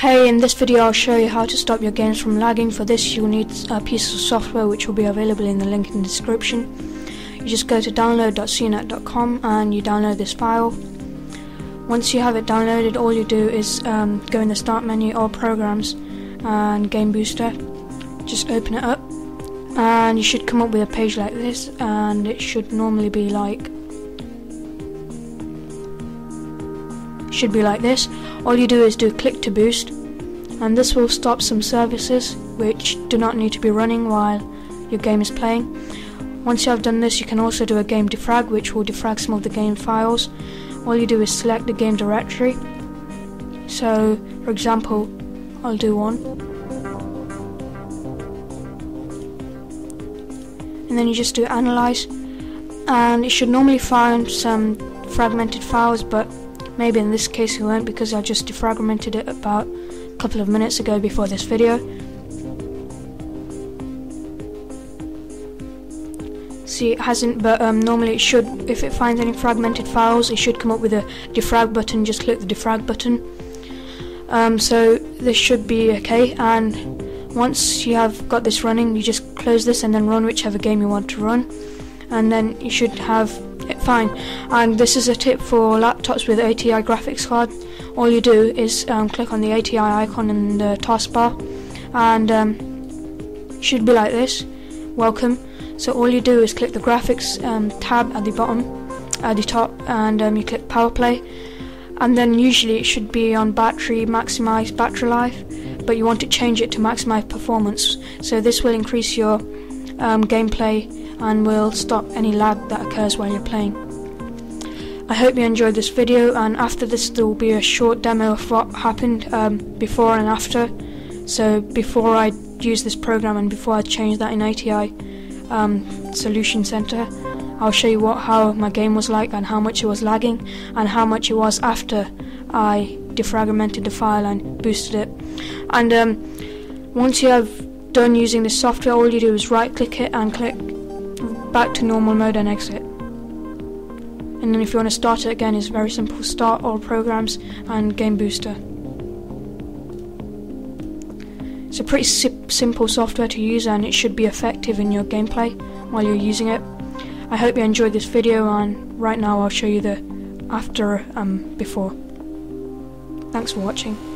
Hey, in this video I'll show you how to stop your games from lagging. For this you'll need a piece of software which will be available in the link in the description. You just go to download.cnet.com and you download this file. Once you have it downloaded all you do is um, go in the start menu or programs and game booster. Just open it up and you should come up with a page like this and it should normally be like should be like this. All you do is do click to boost and this will stop some services which do not need to be running while your game is playing. Once you have done this you can also do a game defrag which will defrag some of the game files. All you do is select the game directory. So for example I'll do one. And then you just do analyze and it should normally find some fragmented files but Maybe in this case it won't because I just defragmented it about a couple of minutes ago before this video. See it hasn't but um, normally it should, if it finds any fragmented files it should come up with a defrag button, just click the defrag button. Um, so this should be okay and once you have got this running you just close this and then run whichever game you want to run and then you should have fine. And this is a tip for laptops with ATI graphics card. All you do is um, click on the ATI icon in the taskbar, and um, should be like this. Welcome. So all you do is click the graphics um, tab at the bottom, at the top, and um, you click Power Play. And then usually it should be on battery, maximize battery life, but you want to change it to maximize performance. So this will increase your um, gameplay and will stop any lag that occurs while you're playing. I hope you enjoyed this video and after this there will be a short demo of what happened um, before and after. So before I use this program and before I change that in ATI um, Solution Center, I'll show you what how my game was like and how much it was lagging and how much it was after I defragmented the file and boosted it. And um, once you have done using this software, all you do is right click it and click back to normal mode and exit. And then if you want to start it again, it's very simple. Start all programs and Game Booster. It's a pretty si simple software to use and it should be effective in your gameplay while you're using it. I hope you enjoyed this video and right now I'll show you the after um, before. Thanks for watching.